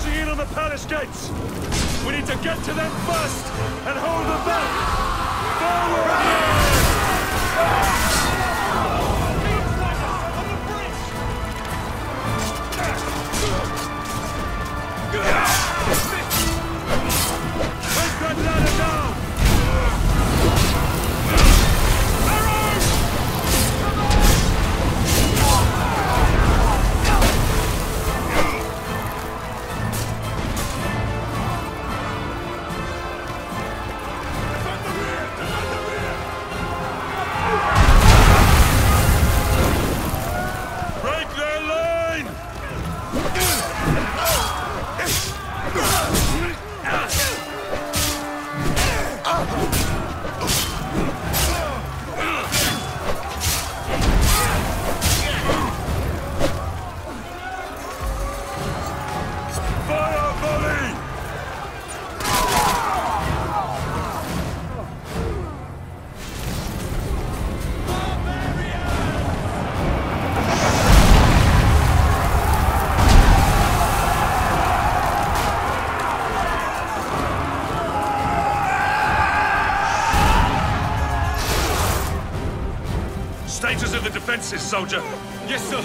closing in on the palace gates. We need to get to them first and hold them back. Forward! Yeah! Defenses, soldier. Yes, sir.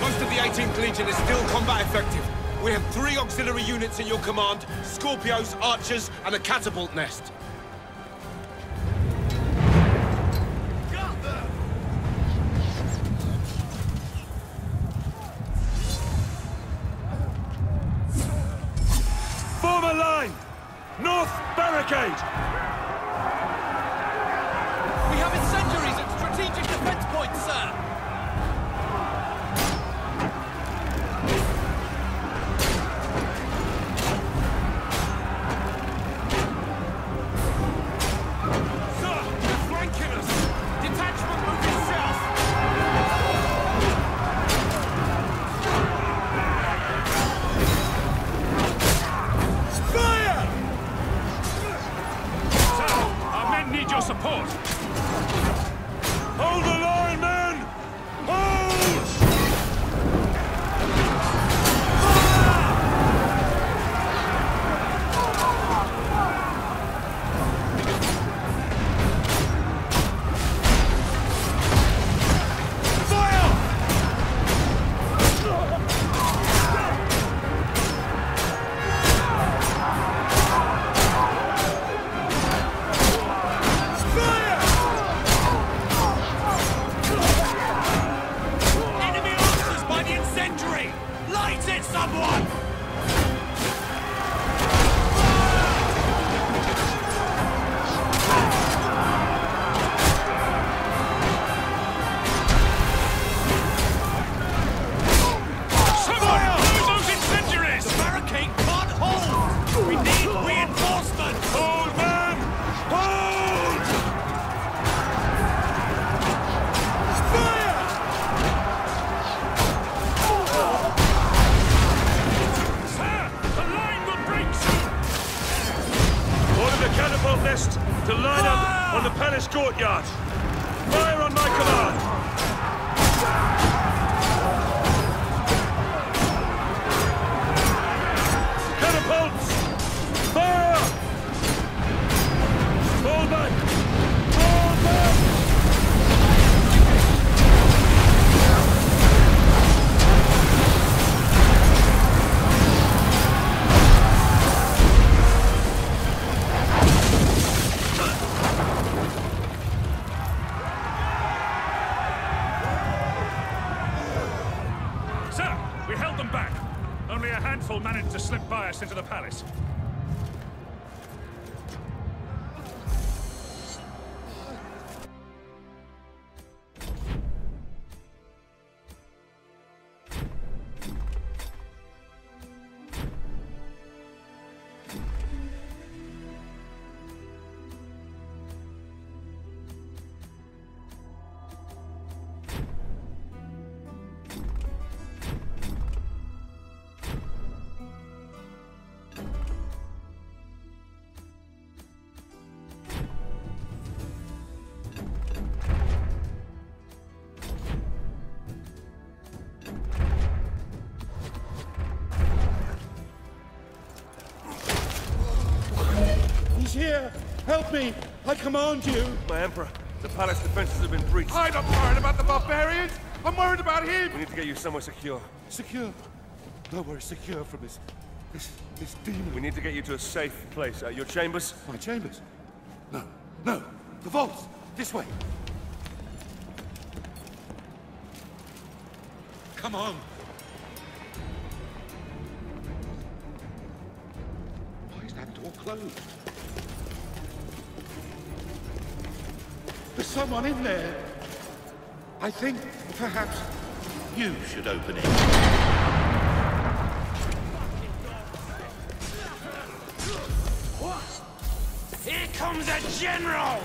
Most of the 18th Legion is still combat effective. We have three auxiliary units in your command, Scorpios, Archers, and a catapult nest. Catapult nest to line up ah! on the palace courtyard. Fire on my command! Only a handful managed to slip by us into the palace. He's here! Help me! I command you! My Emperor, the palace defenses have been breached. I'm not worried about the barbarians! I'm worried about him! We need to get you somewhere secure. Secure. Nowhere is secure from this... this... this demon. We need to get you to a safe place. Uh, your chambers? My chambers? No. No! The vaults! This way! Come on. Why is that door closed? Someone in there. I think perhaps you should open it. Here comes a general!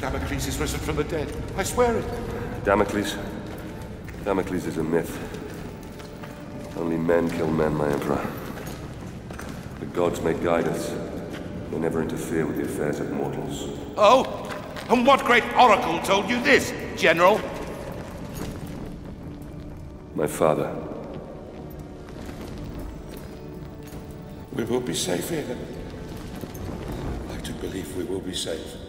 Damocles is risen from the dead. I swear it. Damocles? Damocles is a myth. Only men kill men, my Emperor. The gods may guide us. They never interfere with the affairs of mortals. Oh? And what great oracle told you this, General? My father. We will be safe here. I do believe we will be safe.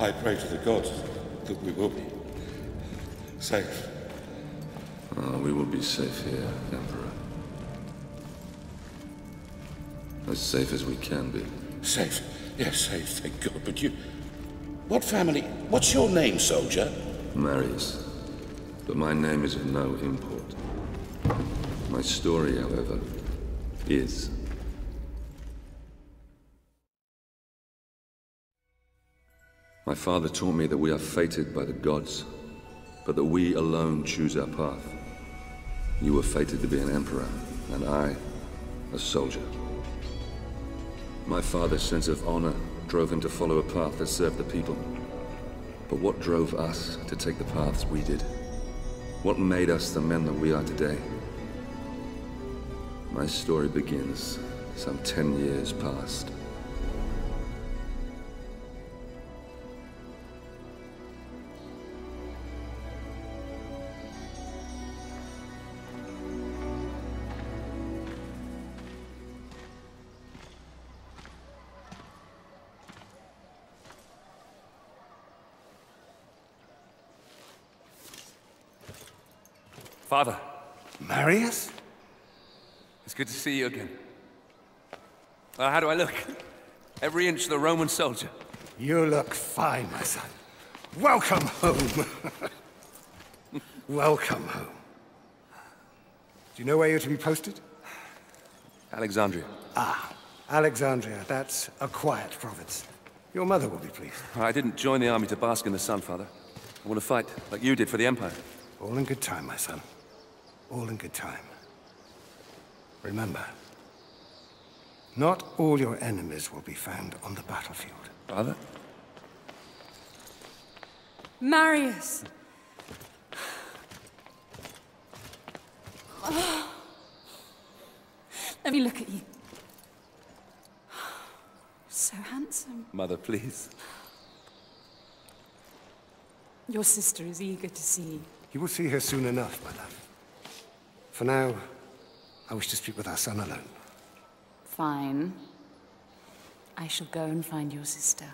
I pray to the gods that we will be safe. Uh, we will be safe here, Emperor. As safe as we can be. Safe. Yes, safe, thank God. But you. What family? What's your name, soldier? Marius. But my name is of no import. My story, however, is. My father taught me that we are fated by the gods, but that we alone choose our path. You were fated to be an emperor, and I, a soldier. My father's sense of honor drove him to follow a path that served the people. But what drove us to take the paths we did? What made us the men that we are today? My story begins some ten years past. Good to see you again. Uh, how do I look? Every inch the Roman soldier. You look fine, my son. Welcome home. Welcome home. Do you know where you're to be posted? Alexandria. Ah, Alexandria. That's a quiet province. Your mother will be pleased. I didn't join the army to bask in the sun, Father. I want to fight, like you did for the Empire. All in good time, my son. All in good time. Remember, not all your enemies will be found on the battlefield. Father? Marius! Let me look at you. So handsome. Mother, please. Your sister is eager to see you. You will see her soon enough, my love. For now, I wish to speak with our son alone. Fine. I shall go and find your sister.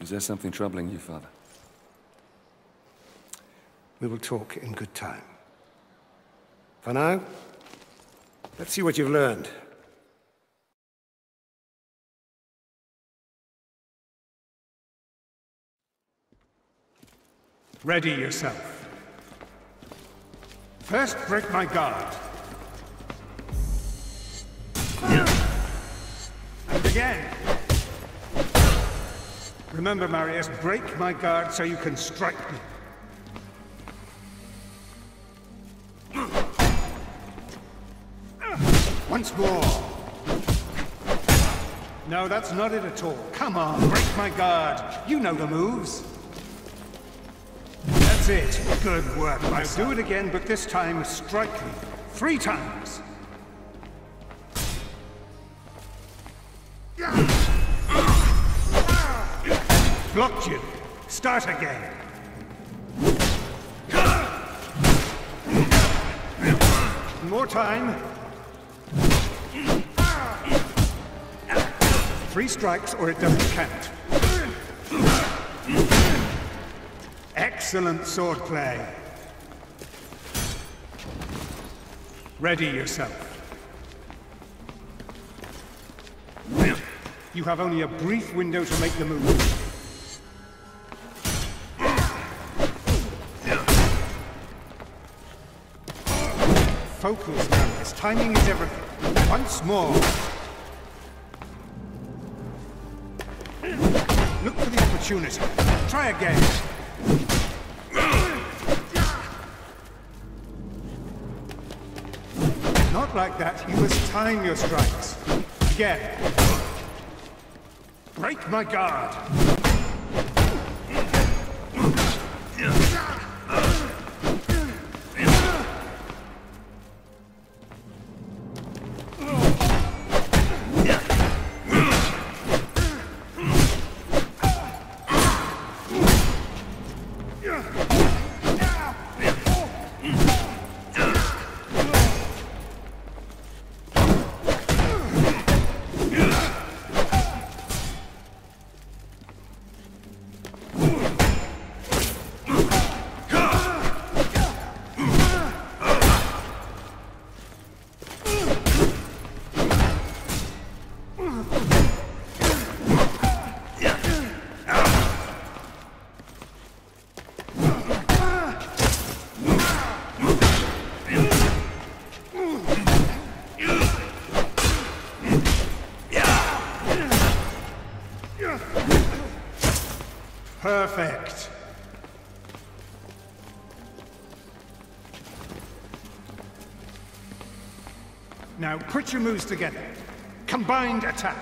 Is there something troubling you, Father? We will talk in good time. For now, let's see what you've learned. Ready yourself. First, break my guard. And again. Remember, Marius, break my guard so you can strike me. Once more. No, that's not it at all. Come on, break my guard. You know the moves. It. Good work, my I'll do it again, but this time strike me. Three times. Blocked you. Start again. More time. Three strikes or it doesn't count. Excellent swordplay. Ready yourself. You have only a brief window to make the move. Focus now. His timing is everything. Once more. Look for the opportunity. Try again. Like that. You must time your strikes. Again. Break my guard. Perfect. Now put your moves together. Combined attack.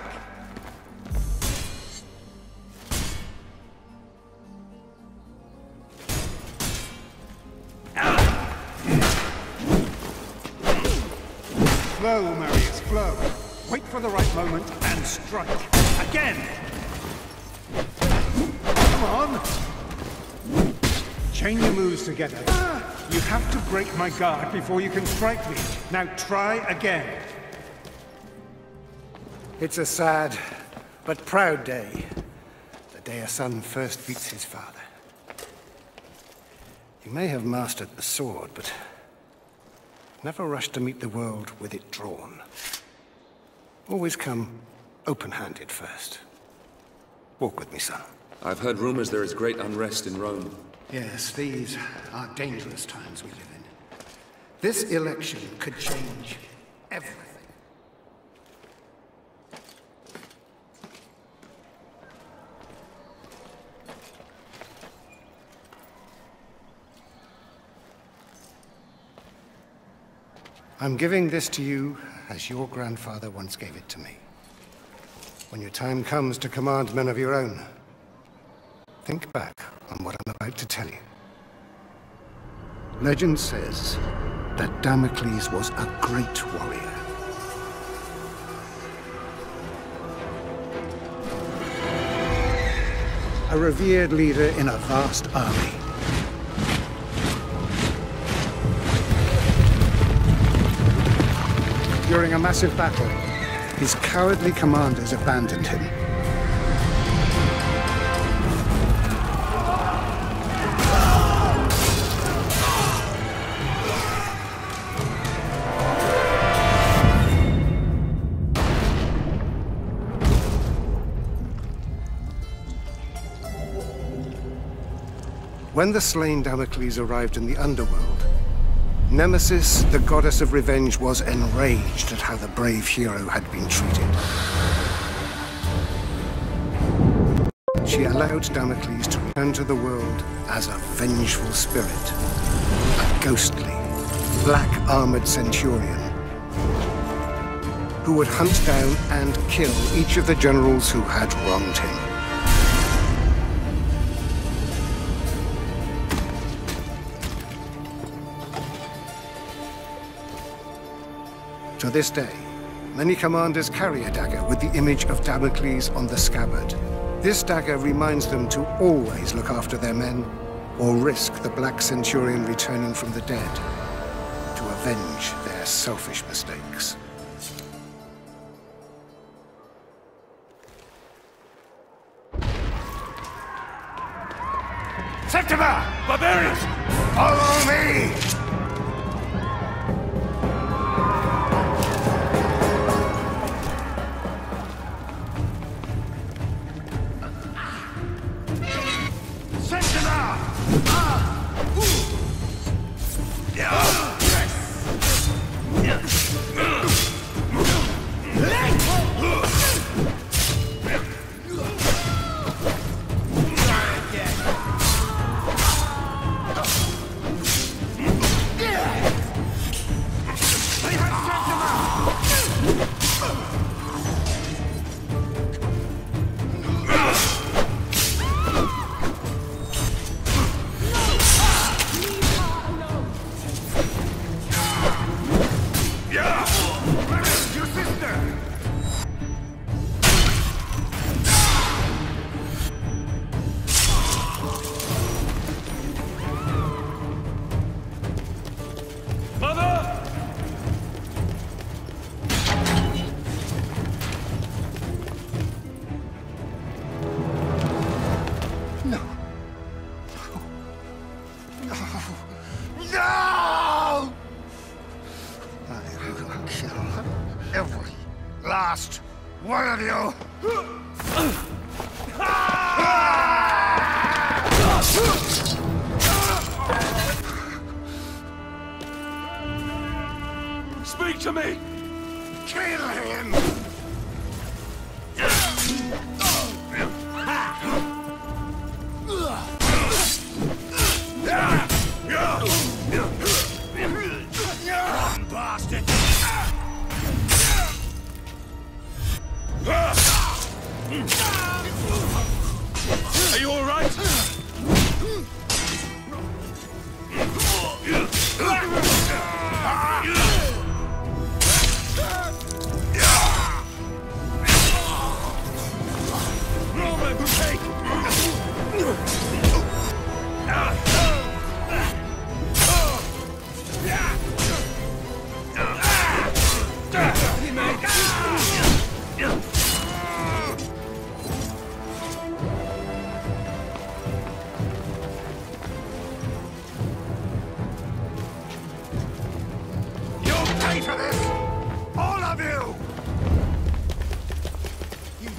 Flow, Marius, flow. Wait for the right moment and strike. Again! Come on! Chain your moves together. You have to break my guard before you can strike me. Now try again. It's a sad but proud day. The day a son first beats his father. You may have mastered the sword, but never rush to meet the world with it drawn. Always come open-handed first. Walk with me, son. I've heard rumors there is great unrest in Rome. Yes, these are dangerous times we live in. This election could change everything. I'm giving this to you as your grandfather once gave it to me. When your time comes to command men of your own, think back on what I'm about to tell you. Legend says that Damocles was a great warrior. A revered leader in a vast army. During a massive battle, his cowardly commanders abandoned him. When the slain Damocles arrived in the underworld, Nemesis, the goddess of revenge, was enraged at how the brave hero had been treated. She allowed Damocles to return to the world as a vengeful spirit, a ghostly, black-armored centurion who would hunt down and kill each of the generals who had wronged him. To this day, many commanders carry a dagger with the image of Damocles on the scabbard. This dagger reminds them to always look after their men, or risk the Black Centurion returning from the dead to avenge their selfish mistakes. Septima! Barbarians! Follow me!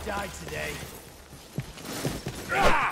Died today. Ah!